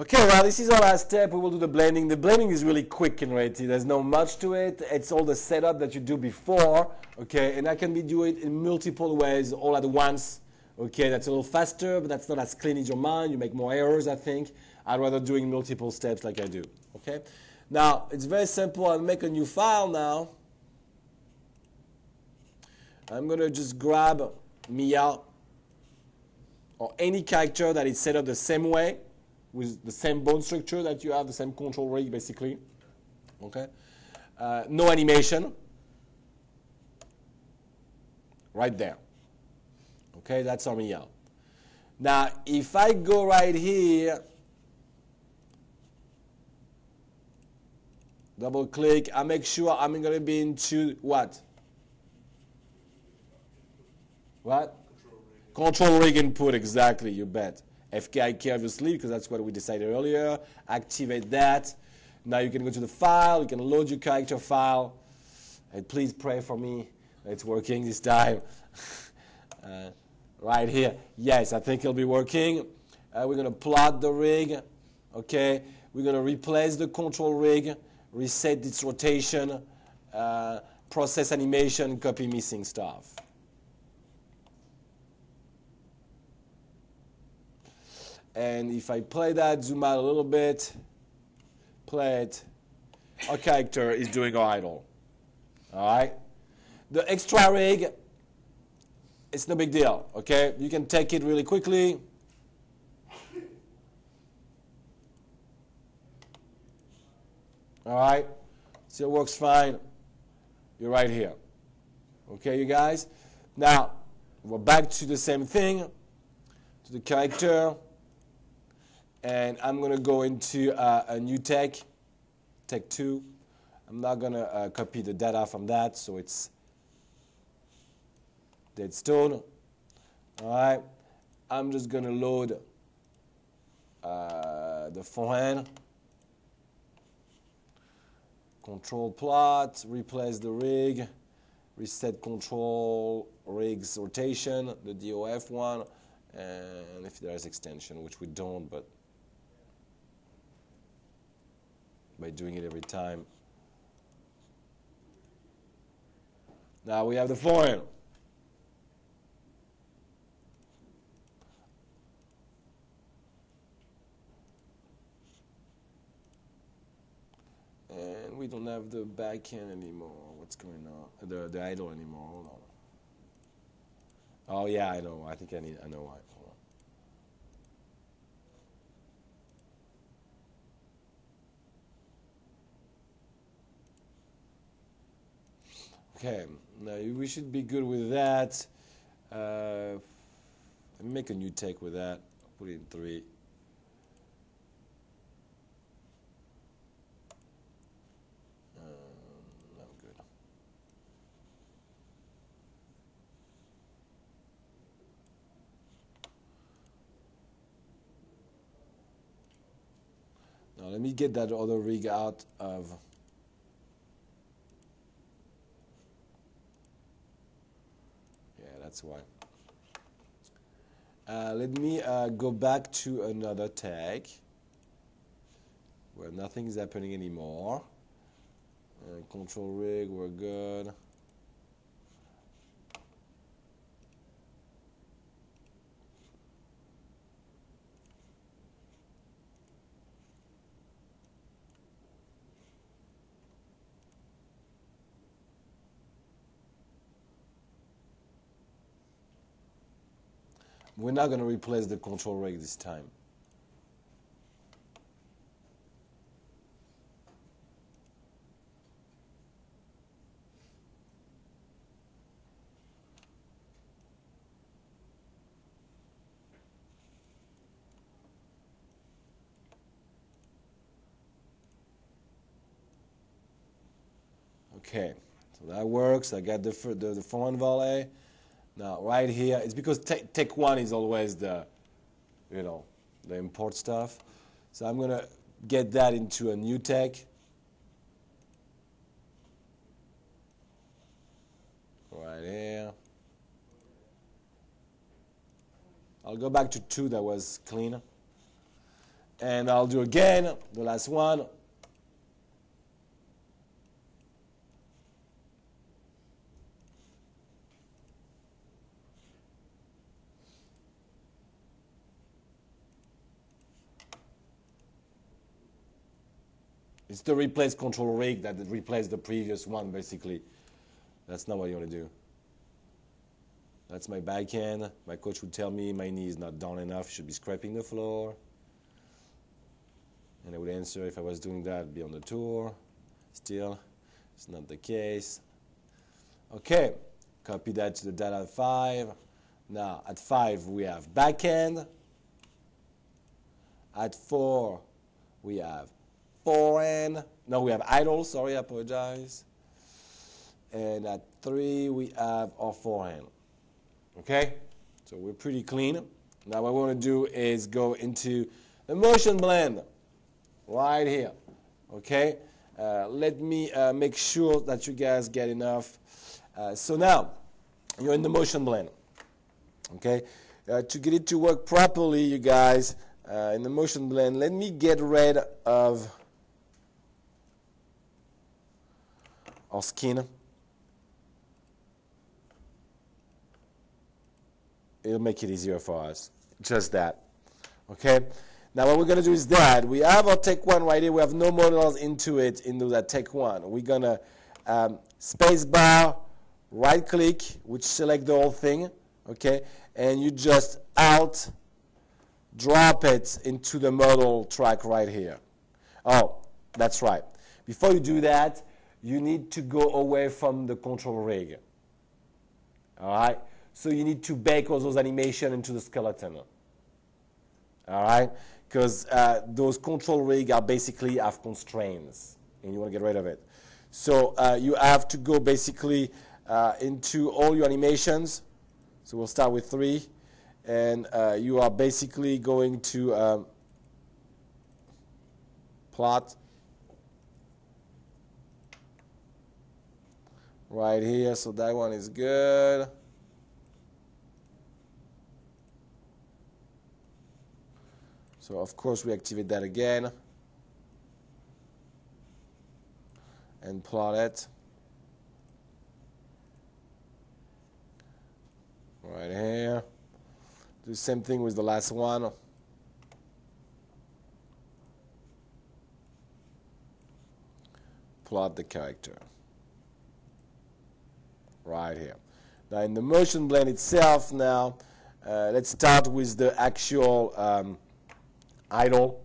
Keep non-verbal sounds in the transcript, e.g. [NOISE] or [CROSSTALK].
Okay, well, this is our last step. We will do the blending. The blending is really quick in reality. There's no much to it. It's all the setup that you do before, okay? And I can be do it in multiple ways all at once, okay? That's a little faster, but that's not as clean as your mind. You make more errors, I think. I'd rather doing multiple steps like I do, okay? Now, it's very simple. I'll make a new file now. I'm going to just grab Mia or any character that is set up the same way with the same bone structure that you have, the same control rig basically. Okay? Uh, no animation. Right there. Okay, that's our Mia. Now, if I go right here, double click, I make sure I'm going to be into what? What? Control rig input, exactly, you bet. FKIK obviously, because that's what we decided earlier. Activate that. Now you can go to the file, you can load your character file. And please pray for me it's working this time. [LAUGHS] uh, right here. Yes, I think it'll be working. Uh, we're going to plot the rig. Okay. We're going to replace the control rig, reset its rotation, uh, process animation, copy missing stuff. And if I play that, zoom out a little bit, play it, our character is doing idle. All right? The extra rig, it's no big deal, okay? You can take it really quickly. All right? Still works fine. You're right here. Okay, you guys? Now, we're back to the same thing, to the character and I'm going to go into uh, a new tech, tech 2. I'm not going to uh, copy the data from that, so it's dead stone. All right, I'm just going to load uh, the forehand. Control plot, replace the rig, reset control rigs rotation, the DOF one, and if there is extension, which we don't, but by doing it every time. Now we have the forehand. And we don't have the backhand anymore. What's going on? The, the idle anymore. Hold on. Oh yeah, I know. I think I need. I know why. Okay, now we should be good with that. Uh, make a new take with that. Put in three. Um, good. Now let me get that other rig out of that's why. Uh, let me uh, go back to another tag where nothing is happening anymore. Uh, control rig, we're good. We're not going to replace the control rig this time. Okay, so that works. I got the, the, the volley. Now, right here, it's because tech one is always the, you know, the import stuff. So I'm going to get that into a new tech. Right here. I'll go back to two that was clean. And I'll do again the last one. It's the replace control rig that replaced the previous one, basically. That's not what you want to do. That's my backhand. My coach would tell me my knee is not down enough, should be scraping the floor. And I would answer if I was doing that, be on the tour. Still, it's not the case. Okay, copy that to the data at 5. Now, at 5, we have backhand. At 4, we have forehand. No, we have idle. Sorry, I apologize. And at three, we have our forehand. Okay? So we're pretty clean. Now what we want to do is go into the motion blend right here. Okay? Uh, let me uh, make sure that you guys get enough. Uh, so now, you're in the motion blend. Okay? Uh, to get it to work properly, you guys, uh, in the motion blend, let me get rid of skin. It'll make it easier for us. Just that. Okay? Now what we're going to do is that. We have our take 1 right here. We have no models into it, into that take 1. We're going to um, space bar, right click, which select the whole thing. Okay? And you just out drop it into the model track right here. Oh, that's right. Before you do that, you need to go away from the control rig. All right? So you need to bake all those animation into the skeleton. All right? Because uh, those control rig are basically have constraints, and you want to get rid of it. So uh, you have to go basically uh, into all your animations. So we'll start with three. And uh, you are basically going to um, plot right here. So that one is good. So of course we activate that again and plot it. Right here. Do the same thing with the last one. Plot the character right here. Now in the motion blend itself now, uh, let's start with the actual um, idle.